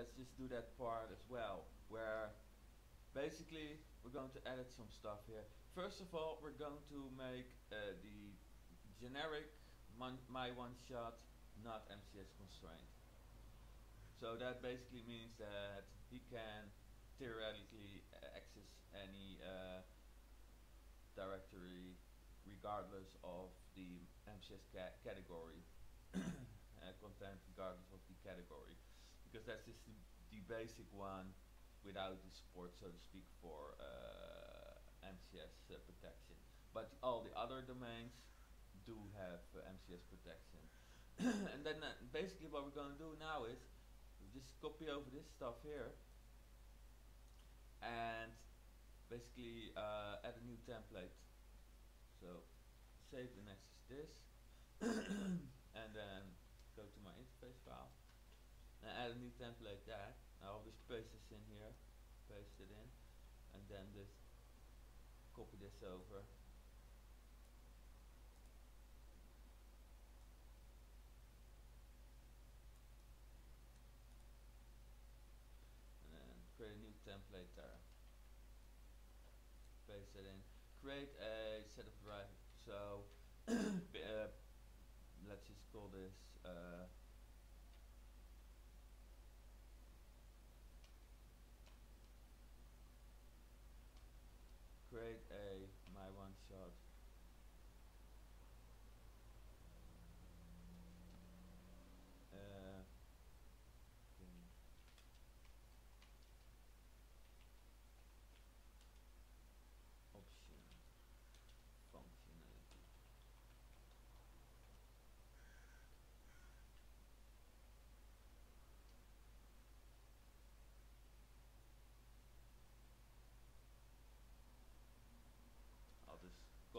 let's just do that part as well, where basically we're going to edit some stuff here. First of all, we're going to make uh, the generic my one shot not MCS constrained. So that basically means that he can theoretically access any uh, directory regardless of the MCS ca category uh, content regardless of the category because that's just the, the, basic one without the support so to speak for uh, MCS uh, protection. But all the other domains do have uh, MCS protection. And then uh, basically what we're going to do now is just copy over this stuff here and basically uh, add a new template. So save the next is this. And then go to my interface file and add a new template there I'll just paste this in here paste it in and then just copy this over. And then create a new template there. Paste it in. Create a set of right so uh, let's just call this uh, create a my one shot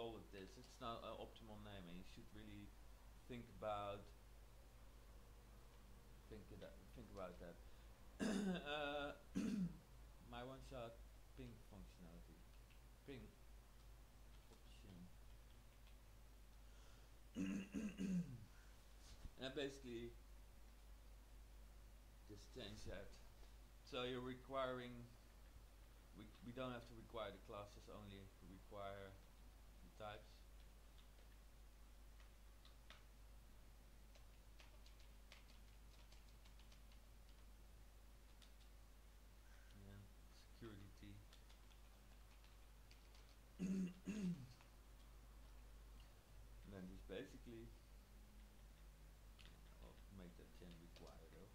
with this. It's not an optimal name, and you should really think about think it think about that. uh, my one shot ping functionality, ping option, and basically just change that. So you're requiring. We, we don't have to require the classes only require types. Yeah, security. and then just basically I'll make that chain required though.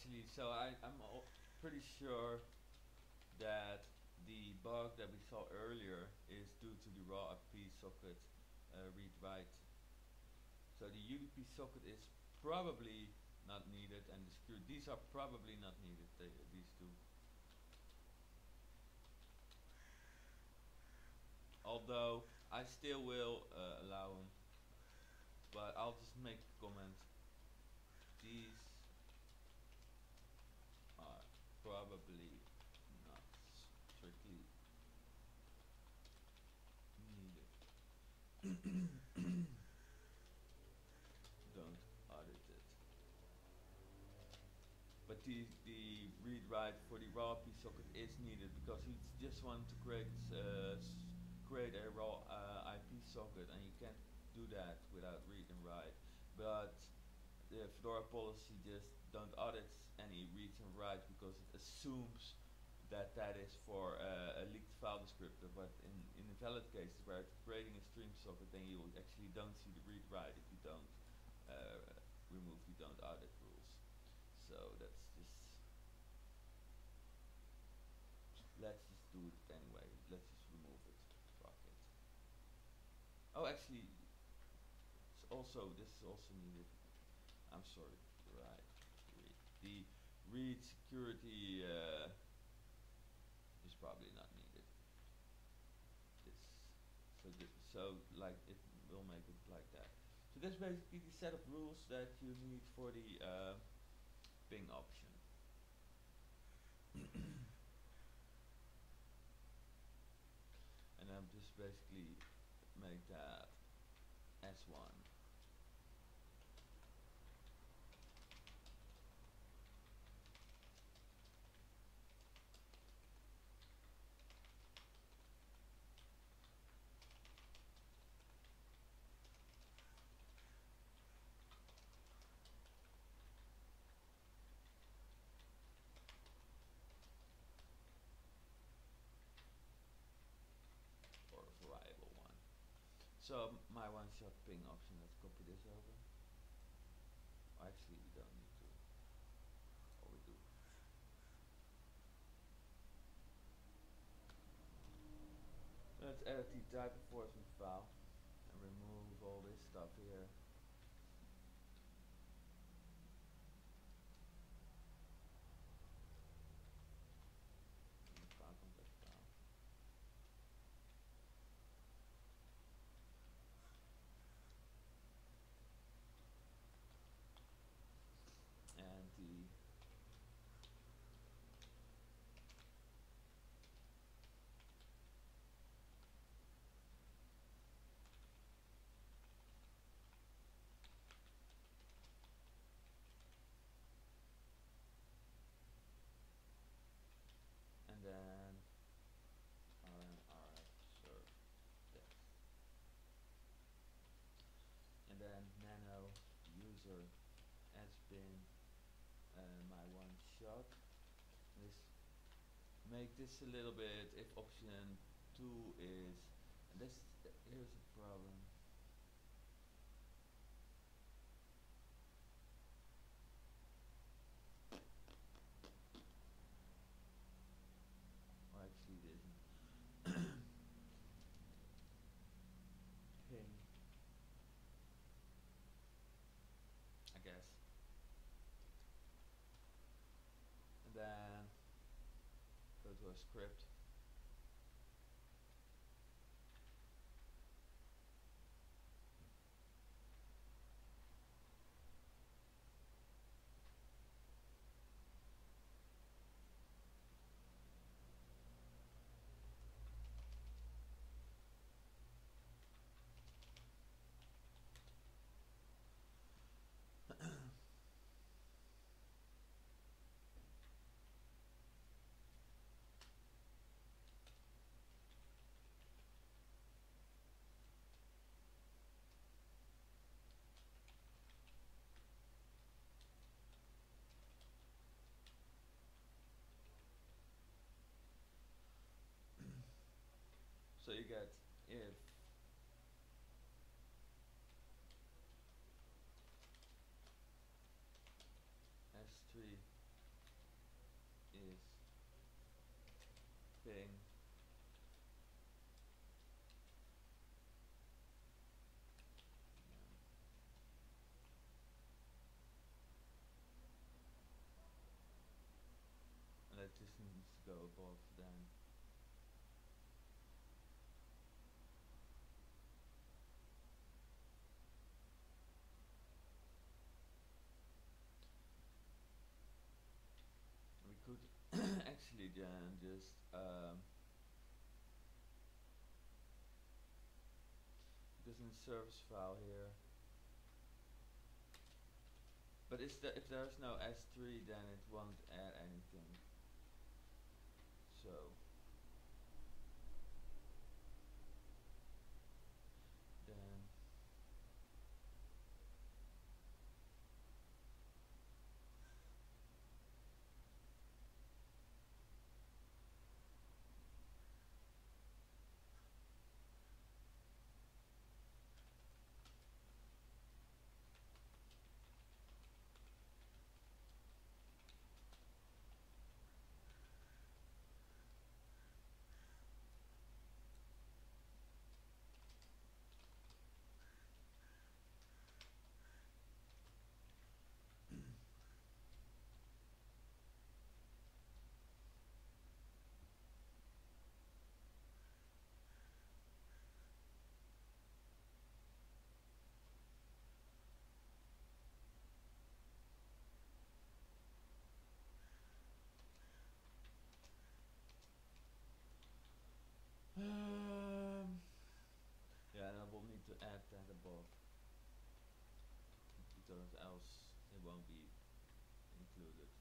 Actually, so I, I'm pretty sure that the bug that we saw earlier is due to the raw IP socket uh, read write. So the UDP socket is probably not needed and the secure these are probably not needed these two. Although I still will uh, allow them, but I'll just make a comment. These probably not strictly needed. Don't audit it. But the, the read write for the raw socket is needed because you just want to create uh, create a raw uh, IP socket and you can't do that without read and write. But the Fedora policy just don't audit any reads and writes because it assumes that that is for uh, a leaked file descriptor, but in, in invalid cases where it's creating a stream socket, then you actually don't see the read write if you don't uh, remove the don't audit rules. So that's just, let's just do it anyway. Let's just remove it. Fuck it. Oh, actually, it's also this is also needed. I'm sorry, read security uh, is probably not needed. This so this so like it will make it like that. So that's basically the set of rules that you need for the uh, ping option. and I'm just basically make that S1 or a variable one. So my one shot ping option, let's copy this over. Actually we don't need to. Or we do. Let's edit the type enforcement file and remove all this stuff here. And file context file. And the and then rm rf serve this. And then nano has been uh, my one shot. This make this a little bit if option two is and this th- here's a problem. Well actually it isn't. Ping I guess. And then go to a script. so you get if S three is ping and that just needs to go above then? We could actually then just um because in the service file here. But the if there's no S three then it won't add anything so resistors, else it won't be included.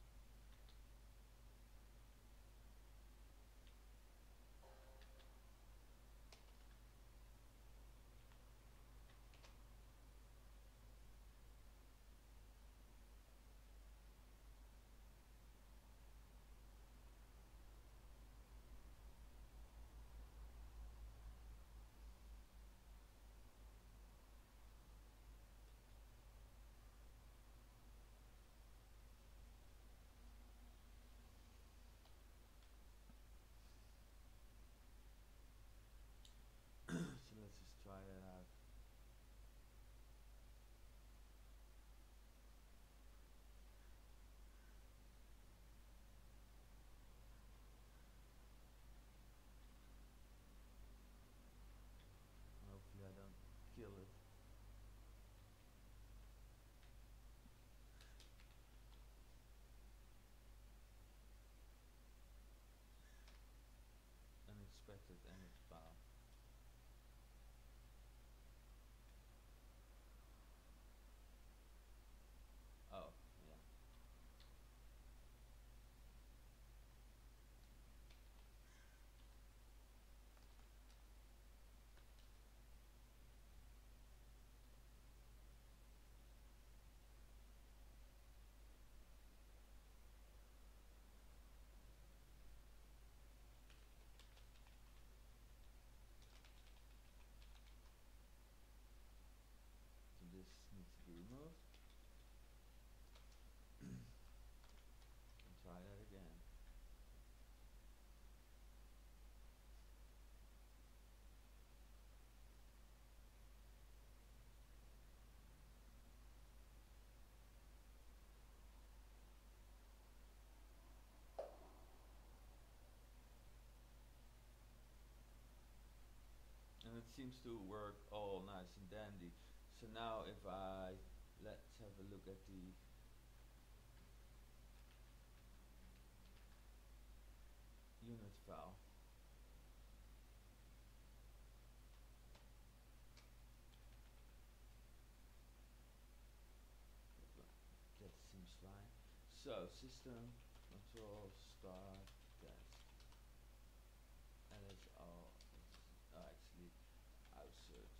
Seems to work all nice and dandy. So now if I, let's have a look at the unit file. That seems fine. So system control start test. And it's all it's uh, actually outsearch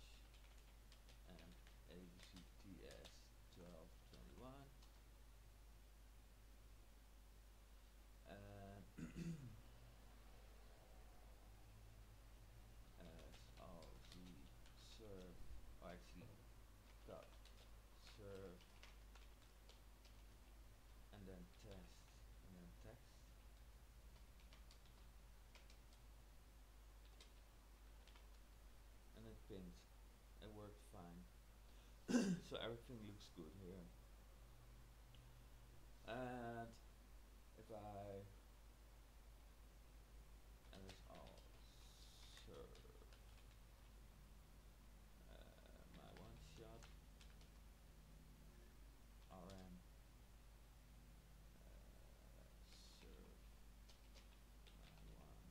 and ABCTS twelve twenty one and as all the serve or actually dot serve and then test and then text and it pinged. It worked fine. so everything looks good here. And if I and it's all serve uh, my one shot RM uh, serve my one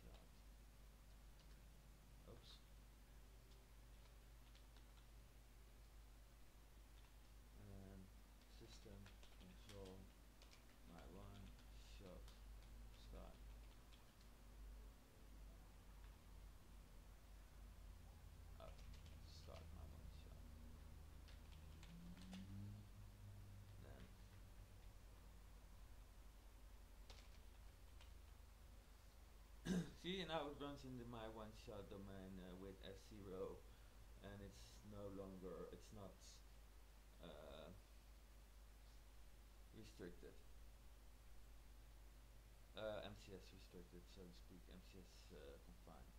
shot oops and then system control my one shot start oh start my one shot then see now it runs into my one shot domain uh, with F-Zero, and it's no longer it's not uh, restricted. Uh, MCS restricted so to speak. MCS uh, confined.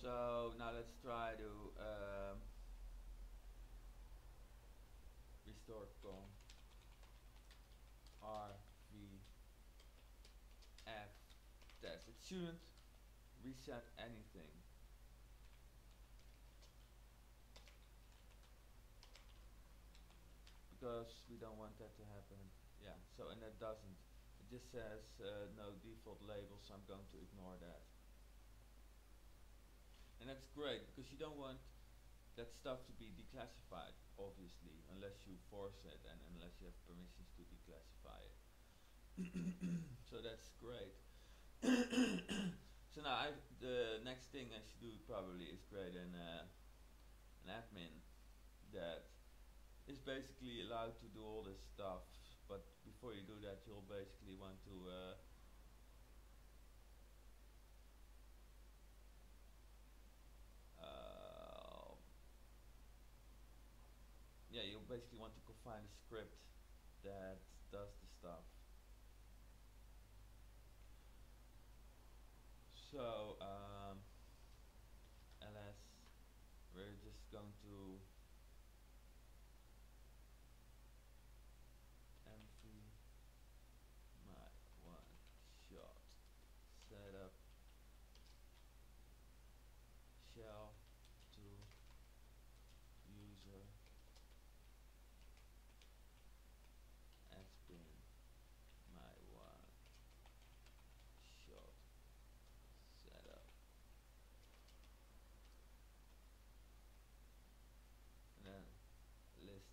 So now let's try to um, restore com R V F test it shouldn't reset anything. Because we don't want that to happen. Yeah so and it doesn't. It just says uh, no default label, so I'm going to ignore that. And that's great because you don't want that stuff to be declassified, obviously, unless you force it and unless you have permissions to declassify it. so that's great. so now I, the next thing I should do probably is create an, uh, an admin that is basically allowed to do all this stuff but before you do that you'll basically want to uh, yeah you'll basically want to find a script that does the stuff. So um, ls we're just going to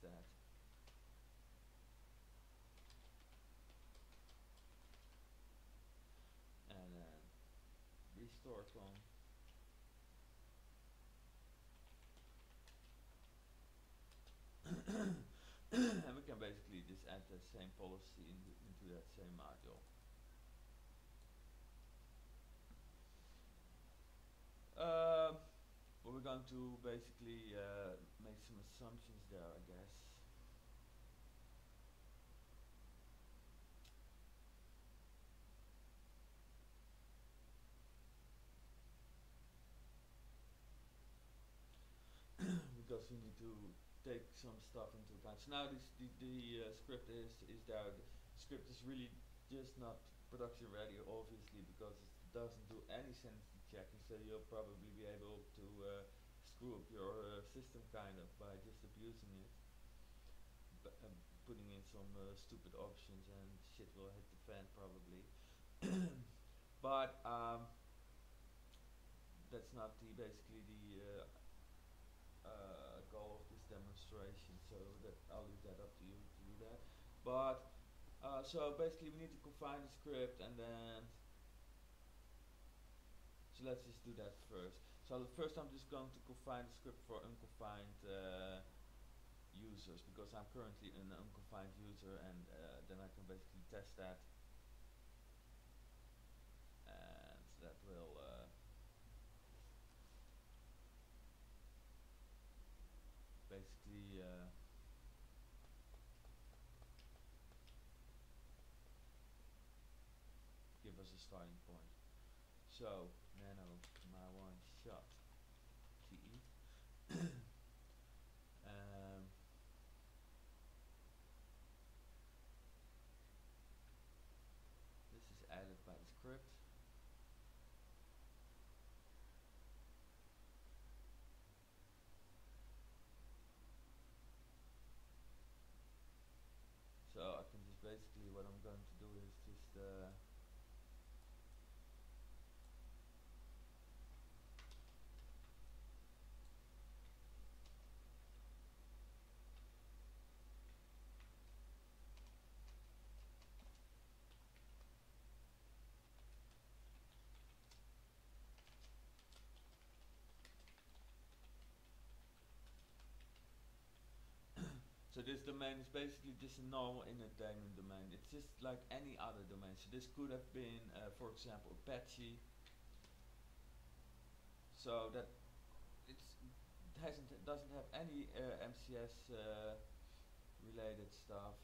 that. And then restore clone. and we can basically just add the same policy into that same module. Uh, well, we're going to basically uh, make some assumptions there, I guess. because we need to take some stuff into account. So now this, the, the uh, script is, is there. The script is really just not production ready, obviously, because it doesn't do any sanity checking, so you'll probably be able to uh, screw up your uh, system kind of by just abusing it. B um, putting in some uh, stupid options and shit will hit the fan probably. but um, that's not the basically the uh, uh, goal of this demonstration, so that I'll leave that up to you to do that. But uh, so basically we need to confine the script and then so let's just do that first. So first I'm just going to confine the script for unconfined uh, users because I'm currently an unconfined user and uh, then I can basically test that and that will uh, basically uh, give us a starting point. So nano my one shot TE. um, this is added by the script. So I can just basically what I'm going to do is just uh, So this domain is basically just a normal init daemon domain. It's just like any other domain. So this could have been, uh, for example, Apache. So that it's, it hasn't doesn't have any uh, MCS uh, related stuff.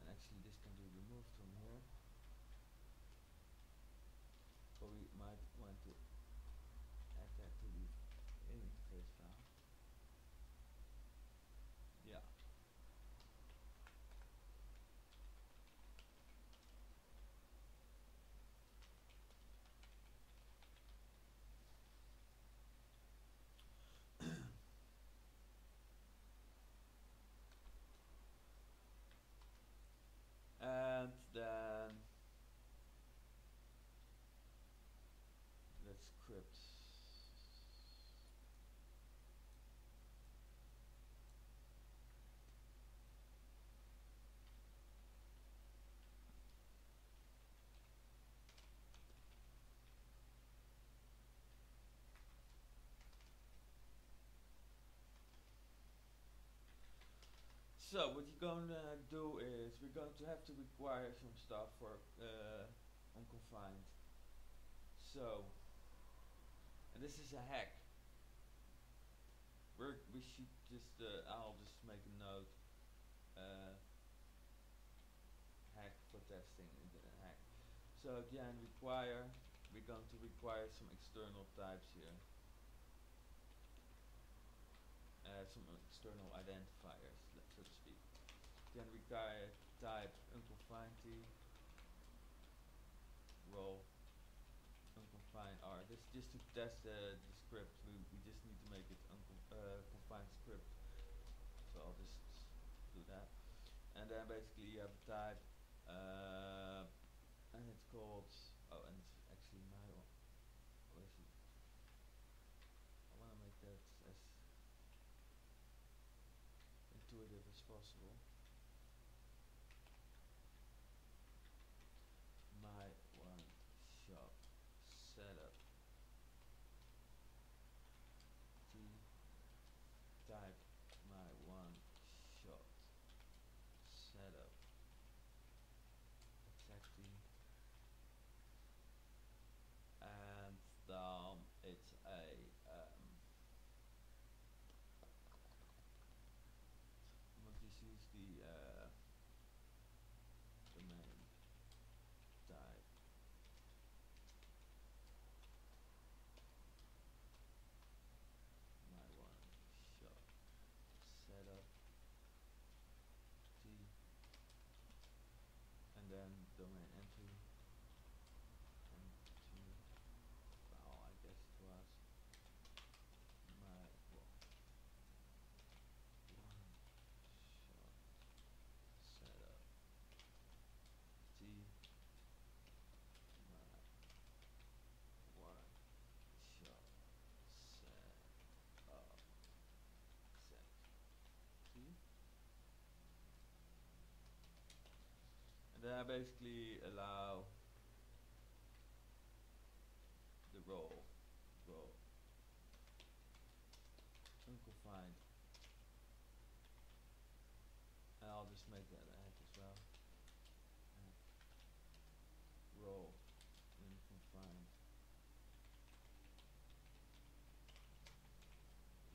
And actually, this can be removed from here. But we might want to add that to the interface file. Yeah. and then So what you're gonna do is we're going to have to require some stuff for uh, unconfined. So, and this is a hack. We're, we should just, uh, I'll just make a note. Uh, hack for testing and hack. So again, require, we're going to require some external types here. Uh, some external identifiers, let- so to speak. Then require type unconfined t, role, unconfined r. This is just to test the, the script. We, we just need to make it uncon- uh, script. So I'll just do that. And then basically you have a type, uh, and it's called, oh, and it's actually my one. It? I wanna make that as intuitive as possible. My one shot setup. T type my one shot setup exactly and um it's a um we'll just use the uh domain type my one shot setup T and then domain entry entry well I guess it was my well one shot setup T my one shot set up set T I basically allow the role role unconfined and I'll just make that a hack as well hack role unconfined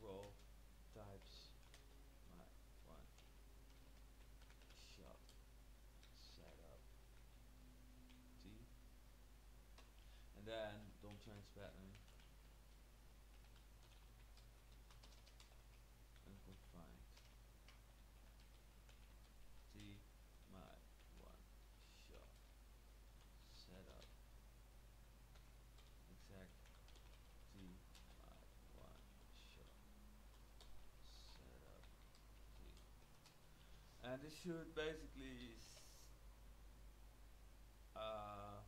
role types my one shot setup T and then don't change pattern unconfined T my one shot setup exact T my one shot setup T and this should basically uh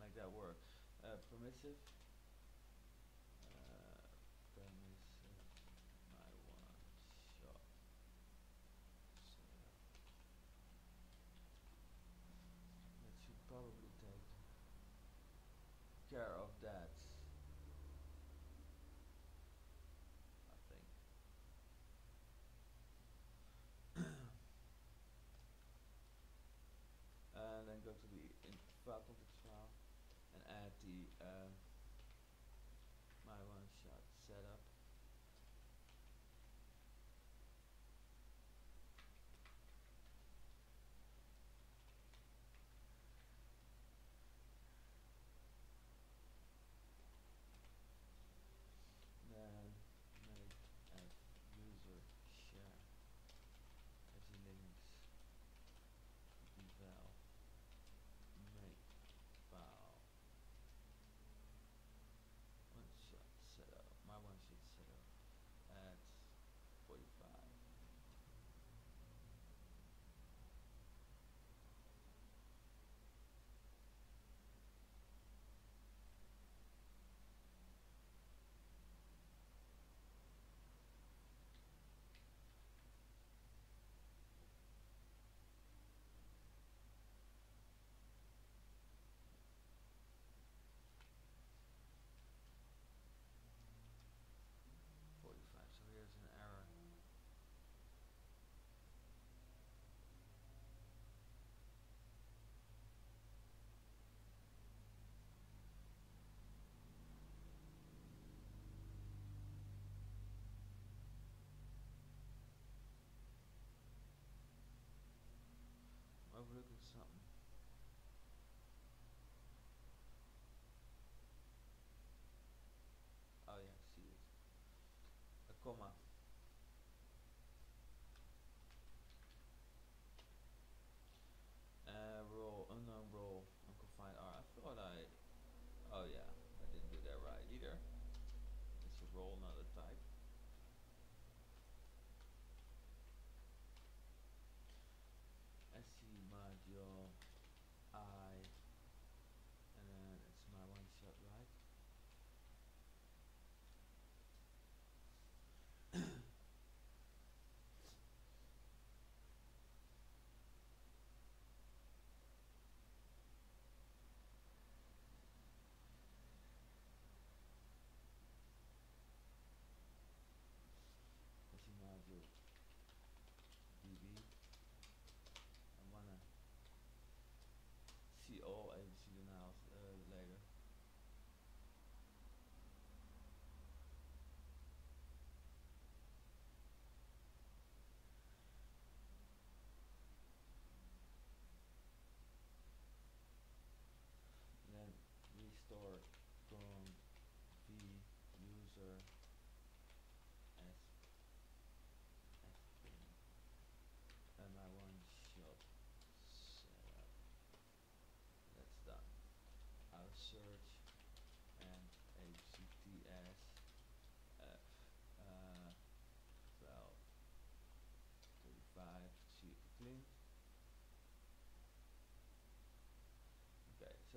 make that work. Uh permissive uh permissive my one shot setup that should probably take care of that I think and then go to the in file context file and add the uh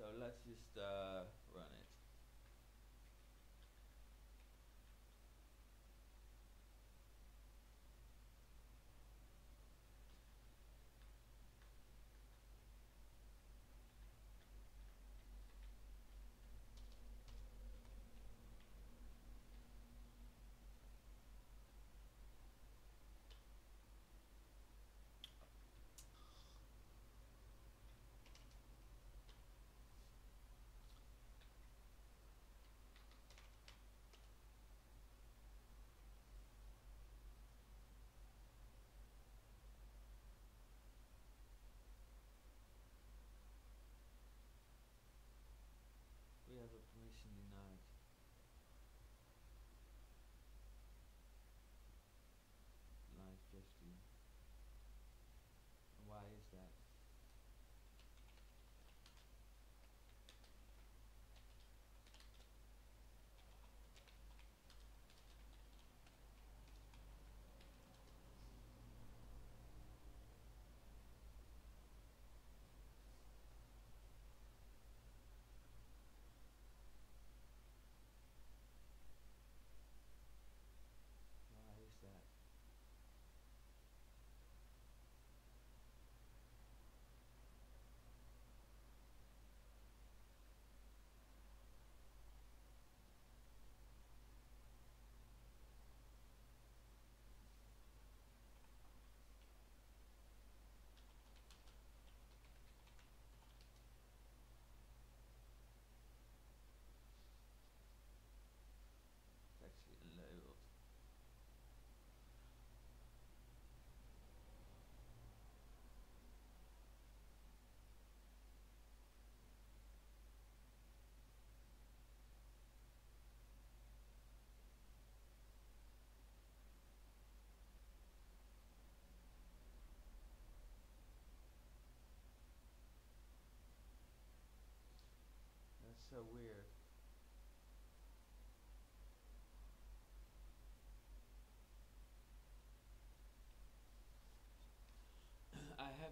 so let's just uh,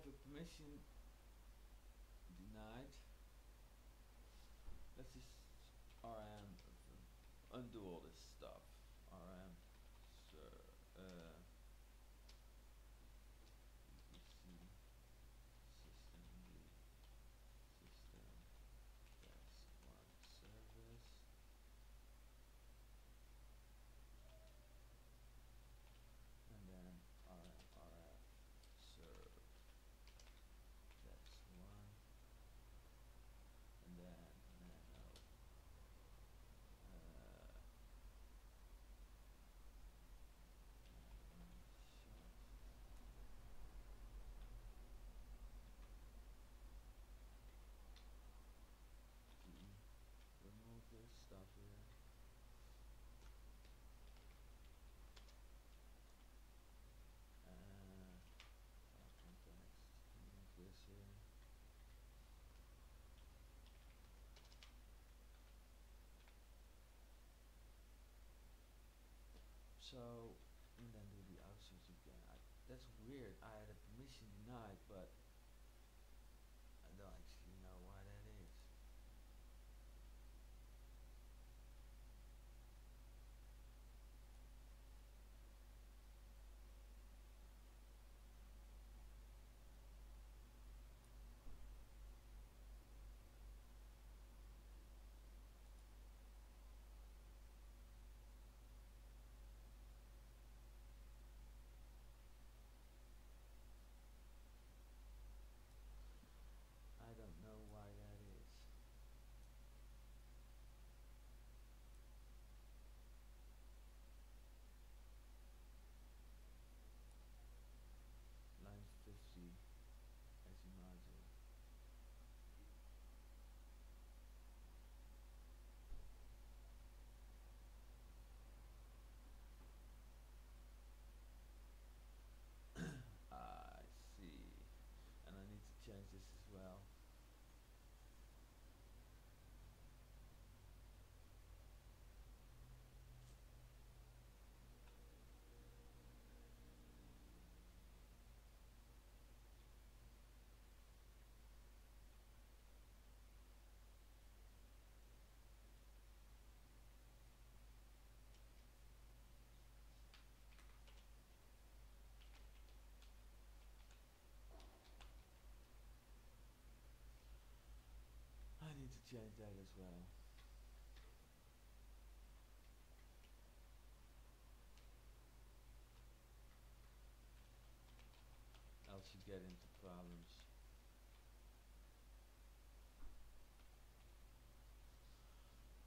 I permission denied. Let's just RM uh, undo all this stuff. RM ser uh VPC system D system that's one service and then RM RF serve that's one and then nano uh So, and then do the outsource again. I, that's weird. I had a permission denied, but I don't actually know why that is. I don't know why that is. Line 50 as a module. I see. And I need to change this as well. I need to change that as well. Else you get into problems.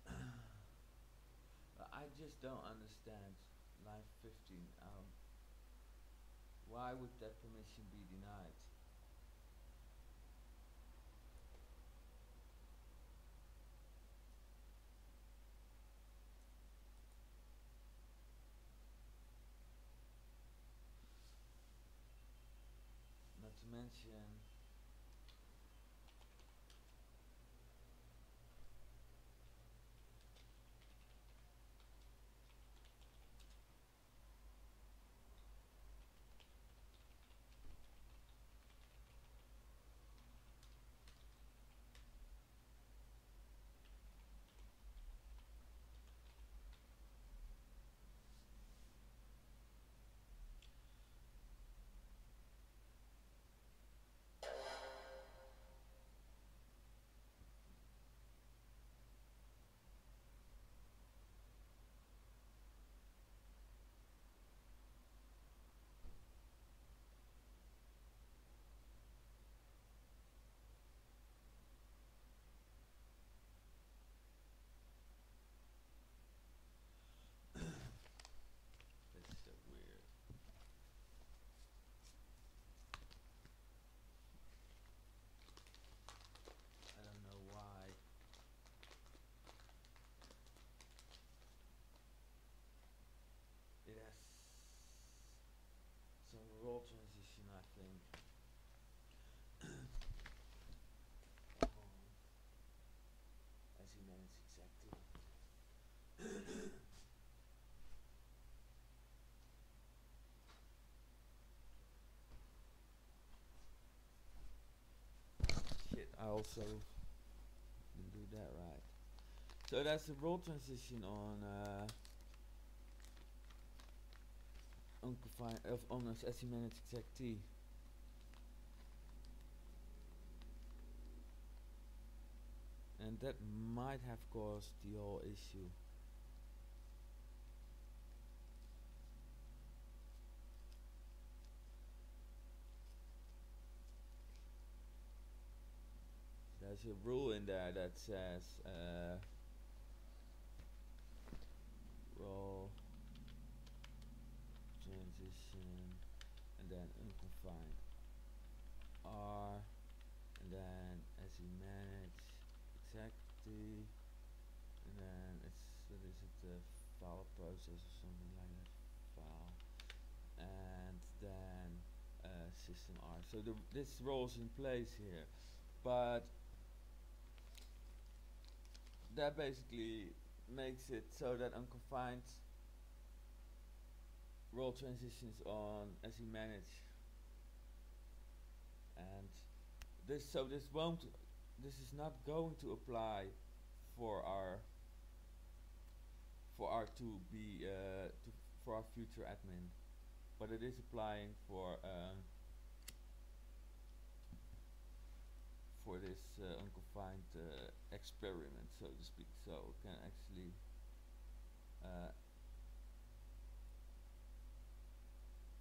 I just don't understand line 15. Um, why would that permission be denied? Not to mention this is so weird. I don't know why. It has some role transition, I think. Um, SE manage exec T. Shit, I also didn't do that right. So that's the role transition on uh on confine of on a SE manage exec T. And that might have caused the whole issue. There's a rule in there that says uh, role transition and then unconfined. R and then SE manage exec T and then it's what is it the file process or something like that file and then uh, system R. So the this rolls in place here. But that basically makes it so that unconfined role transitions on SE manage and this so this won't this is not going to apply for our for our to be uh, to for our future admin. But it is applying for um, for this uh, unconfined uh, experiment so to speak so we can actually uh,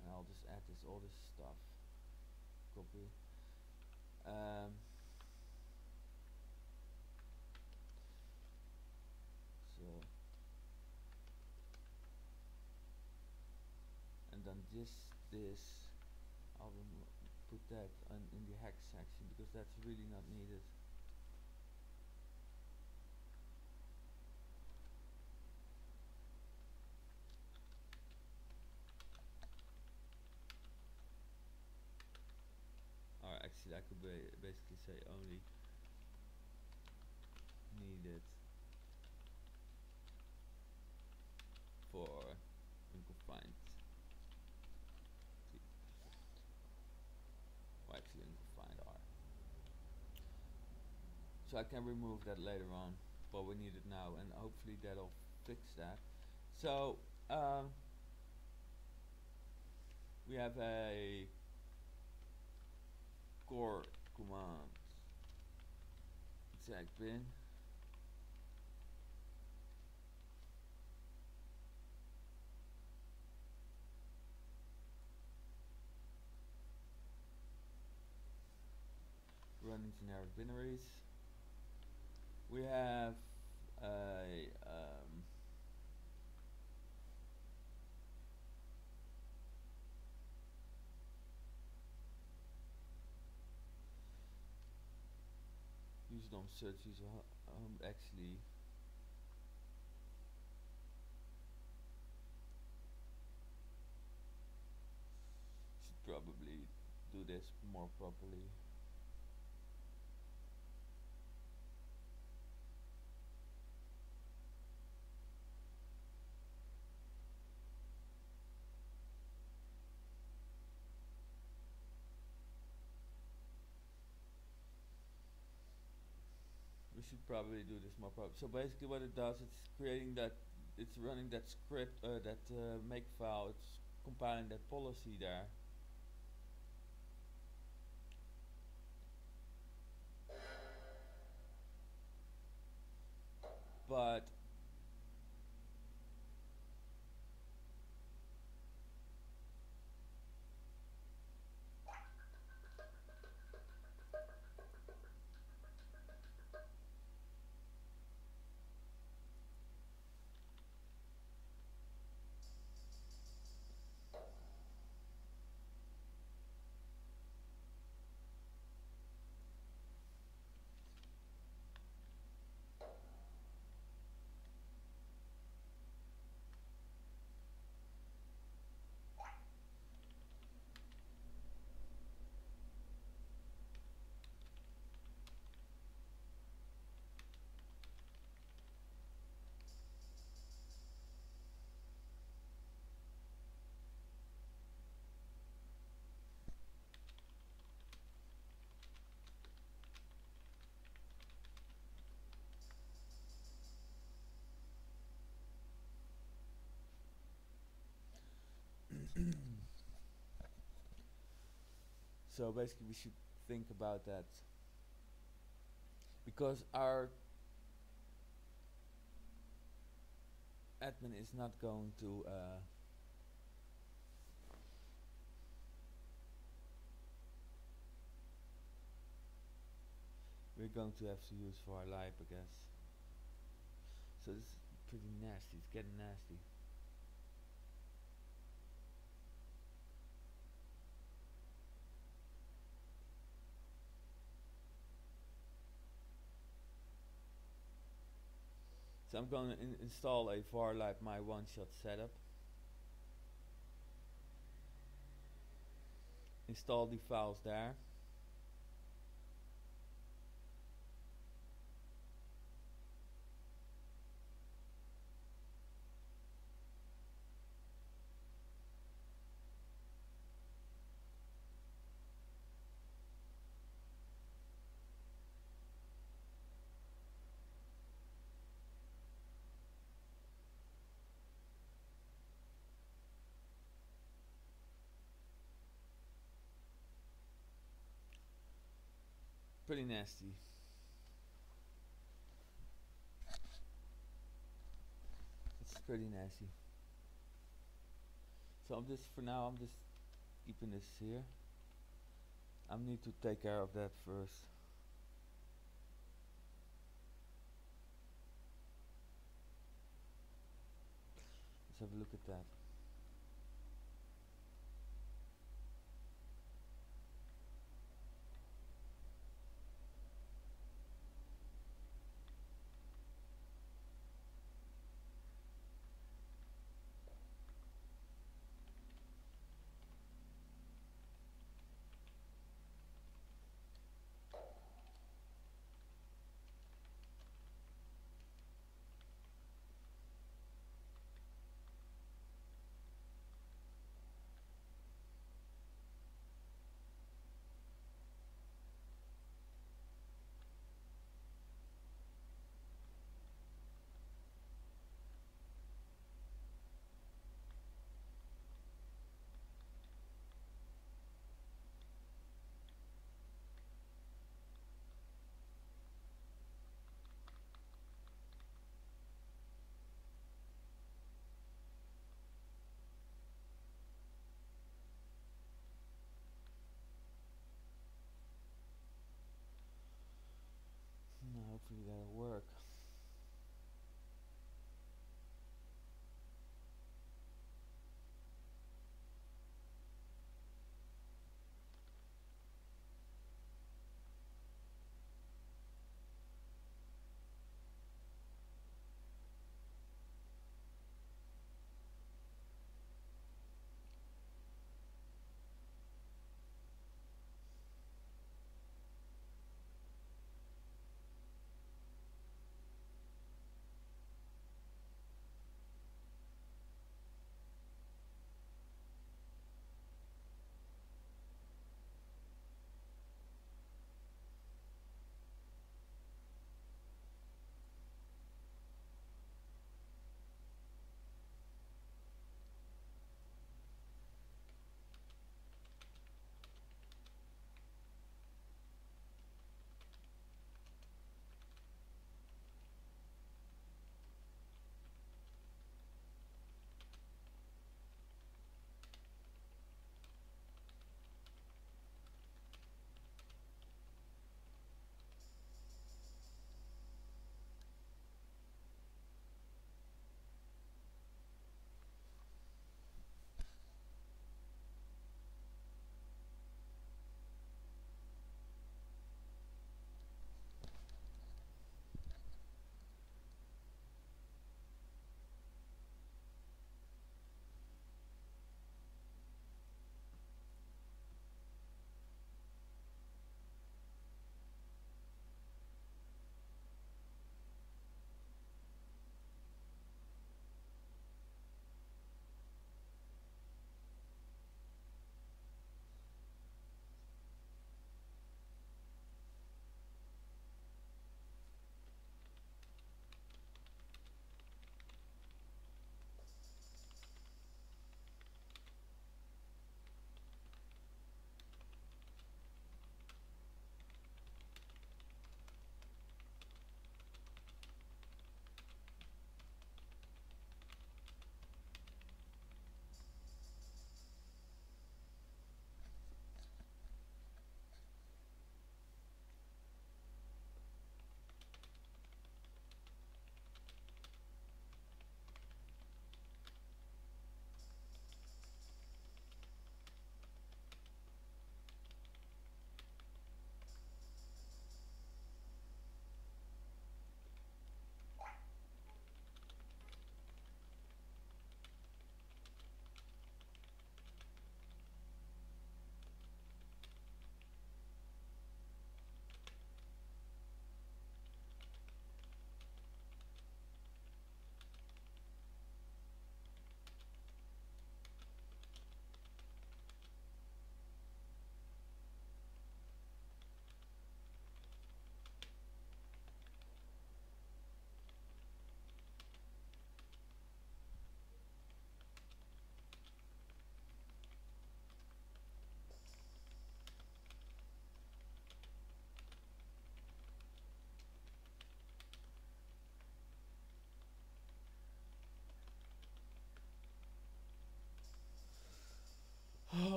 and I'll just add this all this stuff copy. Um, so and then this this I'll put that on in the hex section because that's really not needed or actually I could ba basically say only needed for unconfined or actually unconfined R so I can remove that later on but we need it now and hopefully that'll fix that. So um, we have a core command exec bin running generic binaries. We have a um, use DOM search user um, actually. Should probably do this more properly we should probably do this more properly. So basically what it does, it's creating that, it's running that script, uh, that uh, make file, it's compiling that policy there. But so basically we should think about that. Because our admin is not going to uh, we're going to have to use for our life I guess. So this is pretty nasty. It's getting nasty I'm going to in install a varlib my one shot setup. Install the files there. Pretty nasty. It's pretty nasty. So I'm just for now I'm just keeping this here. I need to take care of that first. Let's have a look at that.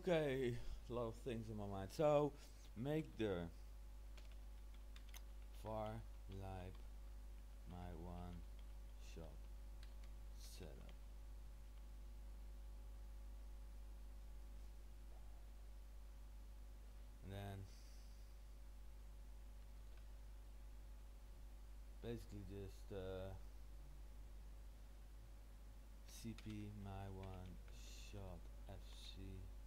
Okay, a lot of things in my mind. So, make the var lib my one shot setup. And then basically just uh, cp my one shot fc2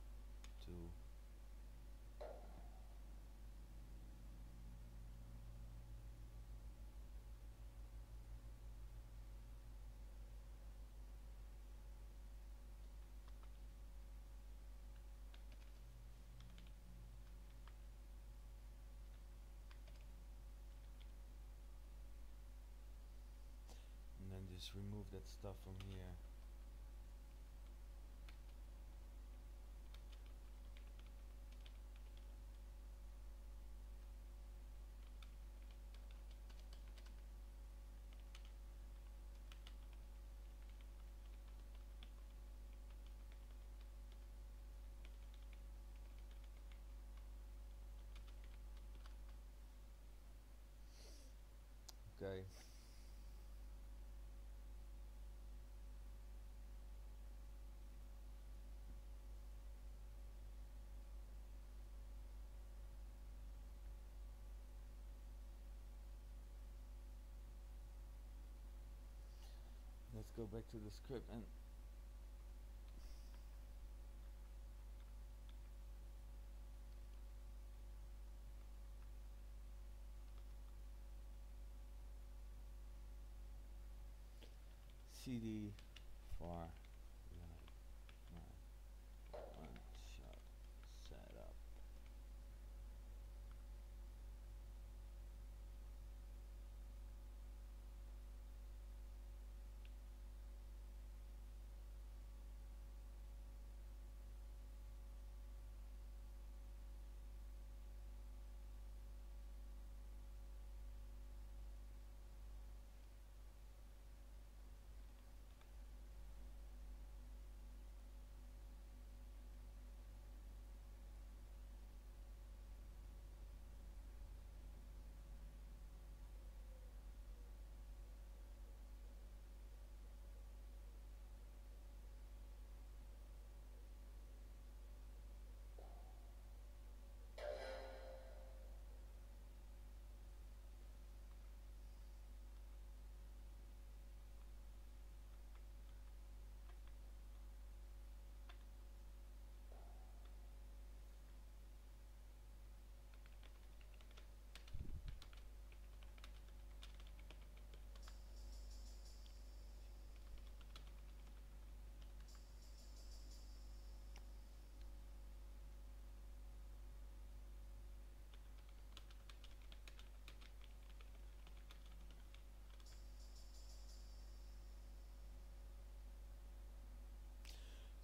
and then just remove that stuff from here okay let's go back to the script and cd var lib my one shot setup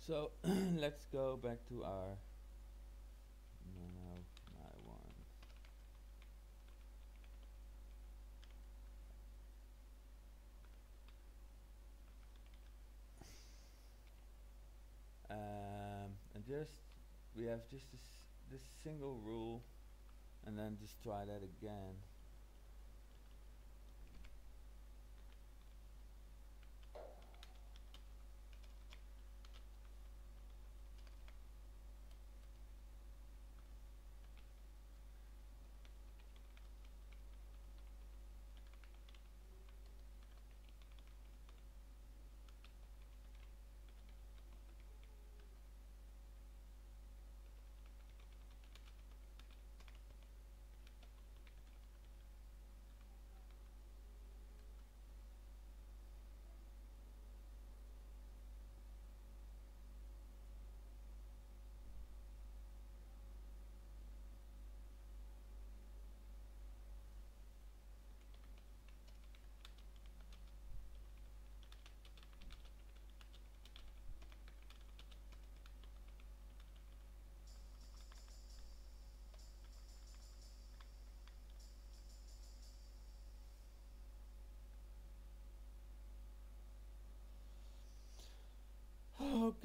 So let's go back to our one. Um, and just we have just this this single rule and then just try that again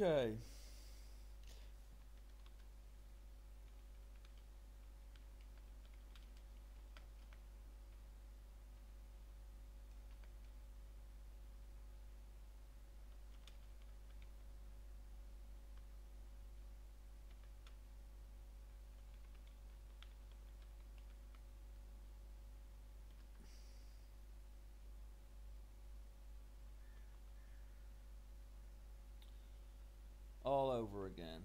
okay again.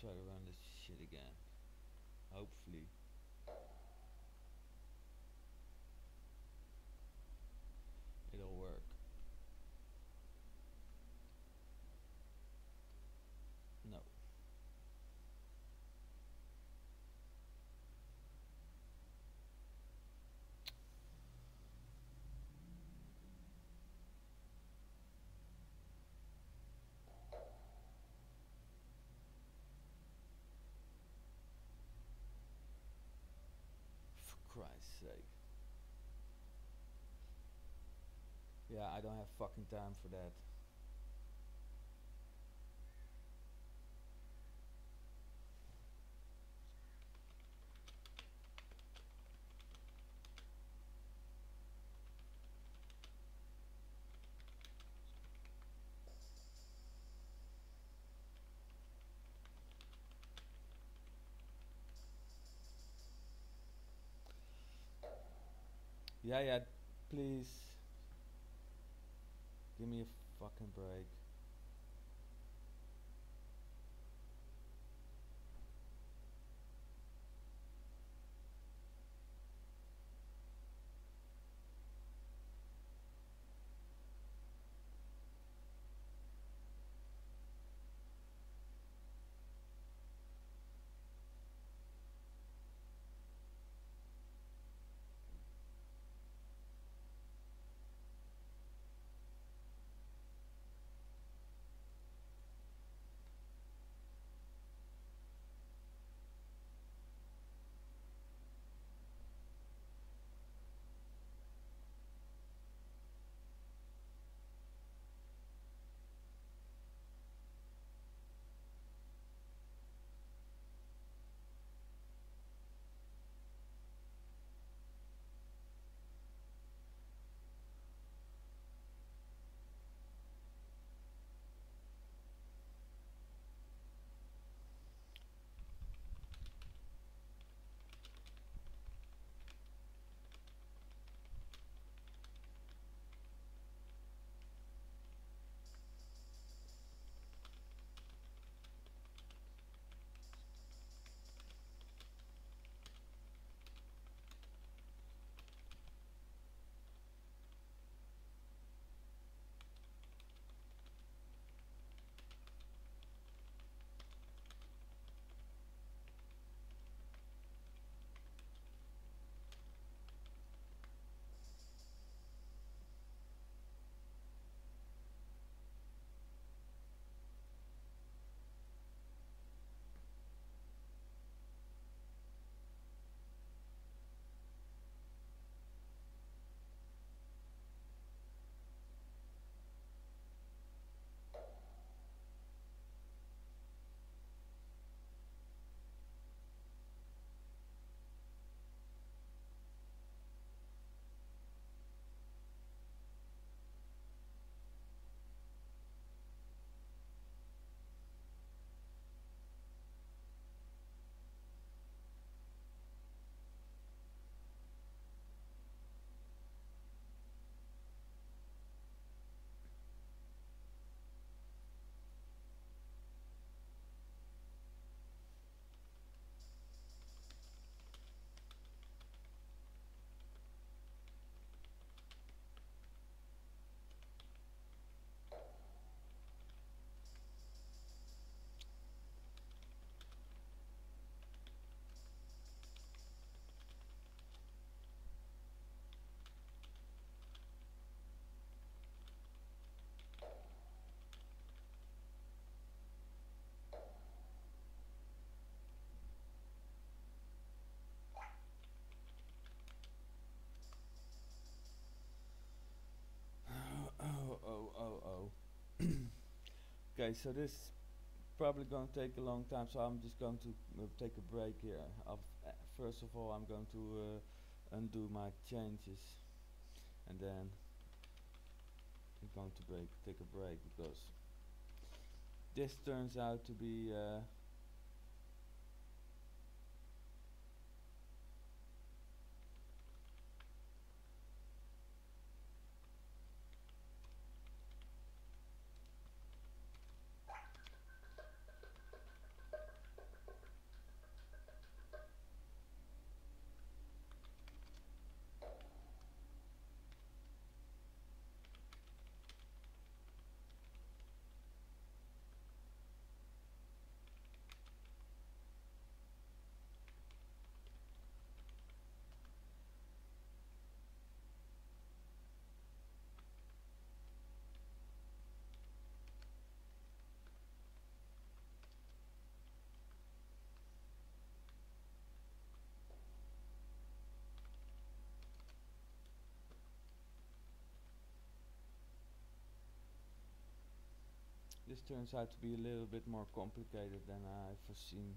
Try to run this shit again. Hopefully. It'll work. No. For Christ's sake. Yeah, I don't have fucking time for that. Yeah, yeah, please. Give me a fucking break. Okay, so this probably going to take a long time, so I'm just going to uh, take a break here. Of, uh, first of all, I'm going to uh, undo my changes, and then I'm going to break take a break because this turns out to be This turns out to be a little bit more complicated than I foreseen.